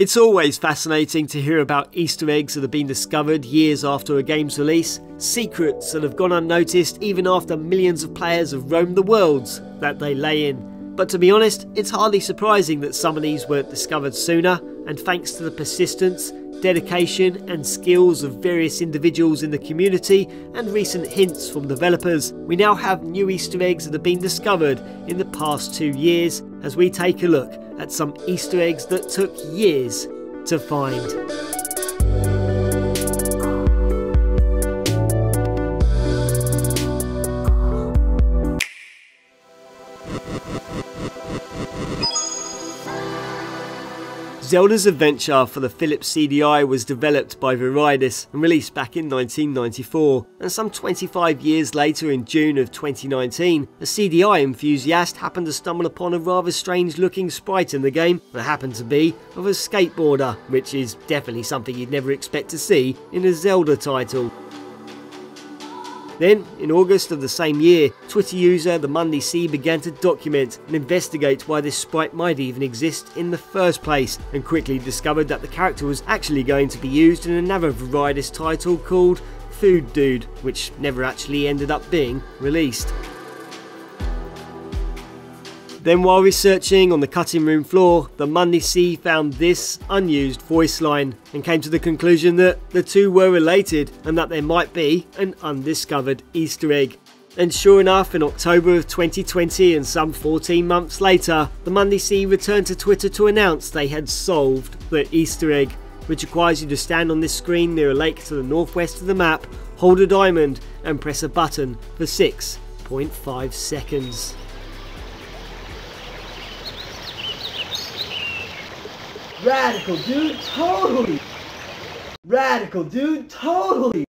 It's always fascinating to hear about Easter eggs that have been discovered years after a game's release, secrets that have gone unnoticed even after millions of players have roamed the worlds that they lay in. But to be honest, it's hardly surprising that some of these weren't discovered sooner, and thanks to the persistence, dedication, and skills of various individuals in the community and recent hints from developers, we now have new Easter eggs that have been discovered in the past two years as we take a look at some Easter eggs that took years to find. Zelda's Adventure for the Philips CDI was developed by Viridis and released back in 1994, and some 25 years later in June of 2019, a CDI enthusiast happened to stumble upon a rather strange looking sprite in the game that happened to be of a skateboarder, which is definitely something you'd never expect to see in a Zelda title. Then, in August of the same year, Twitter user The Mundy Sea began to document and investigate why this sprite might even exist in the first place, and quickly discovered that the character was actually going to be used in another Viridis title called Food Dude, which never actually ended up being released. Then while researching on the cutting room floor, the Mundy Sea found this unused voice line and came to the conclusion that the two were related and that there might be an undiscovered Easter egg. And sure enough, in October of 2020 and some 14 months later, the Mundy Sea returned to Twitter to announce they had solved the Easter egg, which requires you to stand on this screen near a lake to the northwest of the map, hold a diamond, and press a button for 6.5 seconds. Radical, dude, totally. Radical, dude, totally.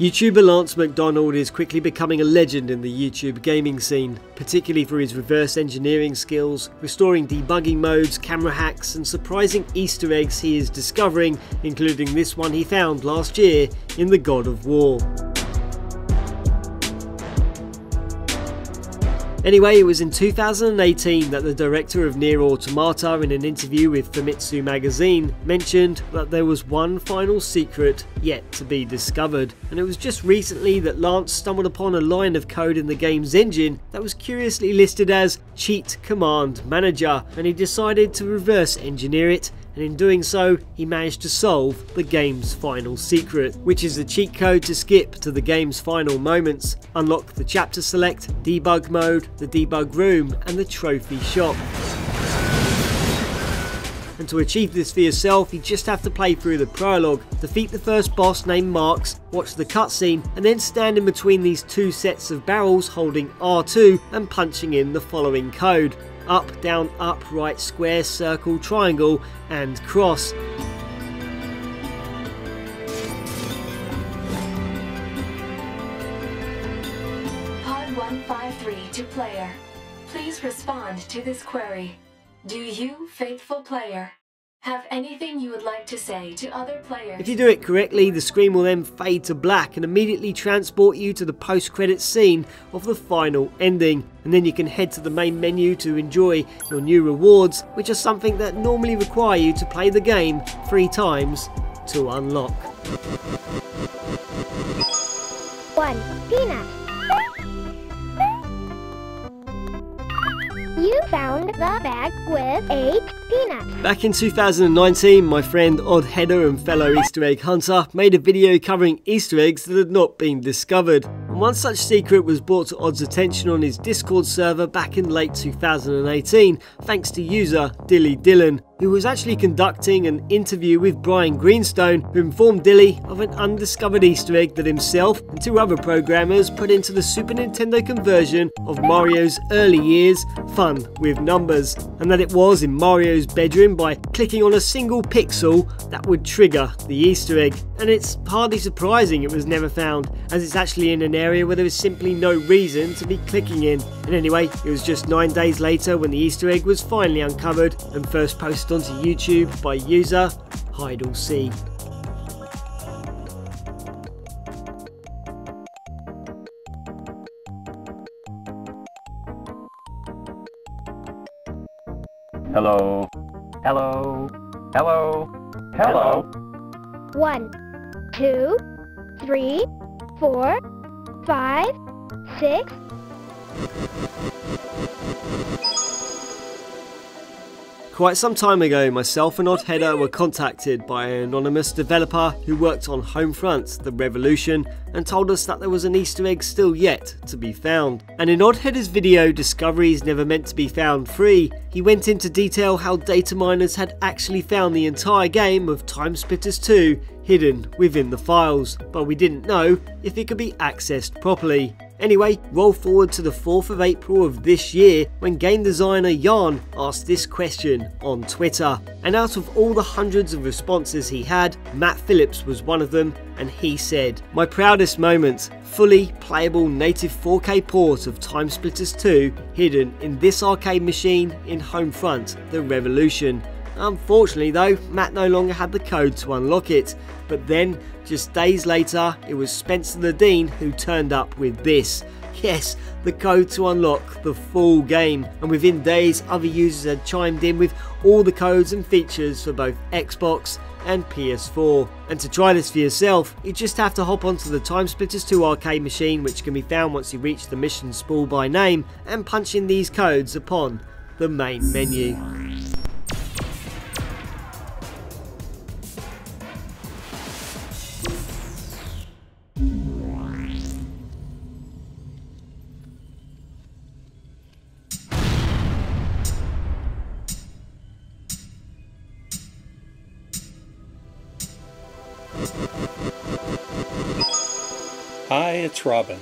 YouTuber Lance McDonald is quickly becoming a legend in the YouTube gaming scene, particularly for his reverse engineering skills, restoring debugging modes, camera hacks, and surprising Easter eggs he is discovering, including this one he found last year in The God of War. Anyway, it was in 2018 that the director of Nier Automata, in an interview with Famitsu magazine, mentioned that there was one final secret yet to be discovered. And it was just recently that Lance stumbled upon a line of code in the game's engine that was curiously listed as Cheat Command Manager, and he decided to reverse engineer it and in doing so, he managed to solve the game's final secret, which is the cheat code to skip to the game's final moments, unlock the chapter select, debug mode, the debug room, and the trophy shop. And to achieve this for yourself, you just have to play through the prologue, defeat the first boss named Marx, watch the cutscene, and then stand in between these two sets of barrels holding R2 and punching in the following code up, down, up, right, square, circle, triangle, and cross. Pod 153 to player. Please respond to this query. Do you, faithful player, have anything you would like to say to other players? If you do it correctly, the screen will then fade to black and immediately transport you to the post-credit scene of the final ending. And then you can head to the main menu to enjoy your new rewards, which are something that normally require you to play the game three times to unlock. 1. Peanut. You found the bag with 8 peanuts. Back in 2019, my friend Oddheader and fellow Easter egg hunter made a video covering Easter eggs that had not been discovered. And one such secret was brought to Odd's attention on his Discord server back in late 2018, thanks to user Dilly Dillon who was actually conducting an interview with Brian Greenstone, who informed Dilly of an undiscovered Easter egg that himself and two other programmers put into the Super Nintendo conversion of Mario's early years, Fun with Numbers, and that it was in Mario's bedroom by clicking on a single pixel that would trigger the Easter egg. And it's hardly surprising it was never found, as it's actually in an area where there is simply no reason to be clicking in. And anyway, it was just nine days later when the Easter egg was finally uncovered and first posted onto YouTube by user Hydl C. Hello. Hello. Hello. Hello. One, two, three, four, five, six. Quite some time ago, myself and Oddheader were contacted by an anonymous developer who worked on Homefront, The Revolution, and told us that there was an Easter egg still yet to be found. And in Oddheader's video, Discoveries Never Meant to Be Found Free, he went into detail how data miners had actually found the entire game of Timesplitters 2 hidden within the files, but we didn't know if it could be accessed properly. Anyway, roll forward to the 4th of April of this year when game designer Jan asked this question on Twitter. And out of all the hundreds of responses he had, Matt Phillips was one of them and he said, My proudest moment, fully playable native 4K port of Timesplitters 2 hidden in this arcade machine in Homefront, the Revolution. Unfortunately though, Matt no longer had the code to unlock it, but then, just days later, it was Spencer the Dean who turned up with this. Yes, the code to unlock the full game, and within days other users had chimed in with all the codes and features for both Xbox and PS4. And to try this for yourself, you just have to hop onto the Timesplitters 2 arcade machine which can be found once you reach the mission spool by name and punch in these codes upon the main menu. Hi, it's Robin.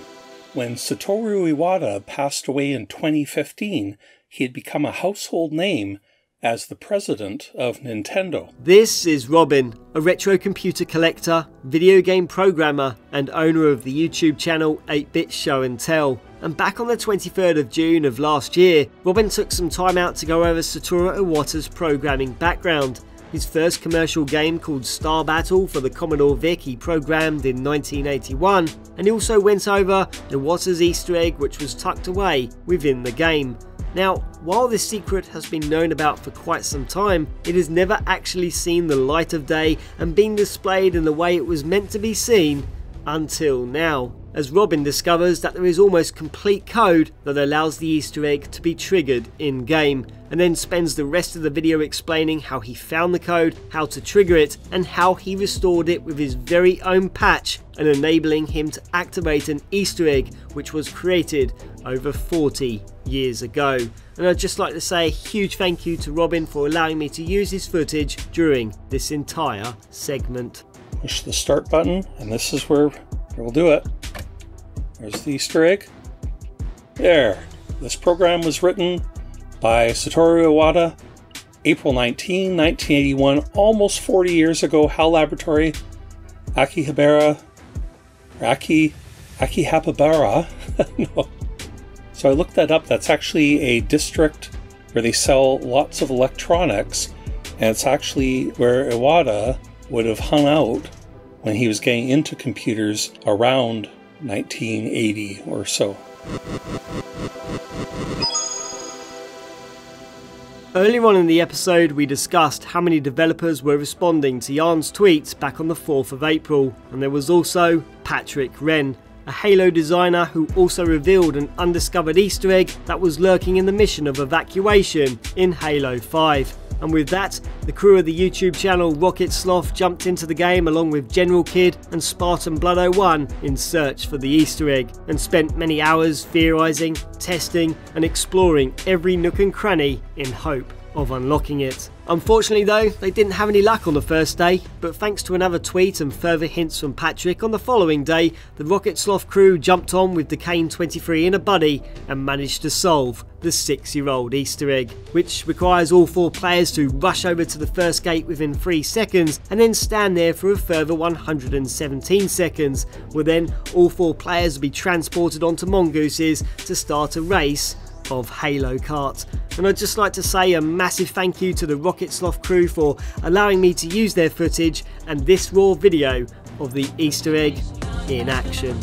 When Satoru Iwata passed away in 2015, he had become a household name as the president of Nintendo. This is Robin, a retro computer collector, video game programmer, and owner of the YouTube channel 8-Bit Show and Tell. And back on the 23rd of June of last year, Robin took some time out to go over Satoru Iwata's programming background his first commercial game called Star Battle for the Commodore VIC he programmed in 1981, and he also went over the Iwata's Easter egg which was tucked away within the game. Now, while this secret has been known about for quite some time, it has never actually seen the light of day and been displayed in the way it was meant to be seen until now, as Robin discovers that there is almost complete code that allows the Easter egg to be triggered in game, and then spends the rest of the video explaining how he found the code, how to trigger it, and how he restored it with his very own patch and enabling him to activate an Easter egg which was created over 40 years ago. And I'd just like to say a huge thank you to Robin for allowing me to use his footage during this entire segment push the start button, and this is where we'll do it. There's the Easter egg. There. This program was written by Satoru Iwata, April 19, 1981, almost 40 years ago. HAL Laboratory, Akihabara, Aki, Akihabara. no. So I looked that up. That's actually a district where they sell lots of electronics, and it's actually where Iwata would have hung out when he was getting into computers around 1980 or so. Earlier on in the episode, we discussed how many developers were responding to Jan's tweets back on the 4th of April, and there was also Patrick Wren, a Halo designer who also revealed an undiscovered Easter egg that was lurking in the mission of evacuation in Halo 5. And with that, the crew of the YouTube channel Rocket Sloth jumped into the game along with General Kid and Spartan Blood 01 in search for the Easter egg, and spent many hours theorising, testing, and exploring every nook and cranny in hope of unlocking it. Unfortunately though, they didn't have any luck on the first day, but thanks to another tweet and further hints from Patrick on the following day, the Rocket Sloth crew jumped on with Decane 23 in a buddy and managed to solve the 6-year-old Easter egg, which requires all four players to rush over to the first gate within 3 seconds and then stand there for a further 117 seconds, where then all four players will be transported onto mongooses to start a race of Halo Kart. And I'd just like to say a massive thank you to the Rocket Sloth crew for allowing me to use their footage and this raw video of the Easter egg in action.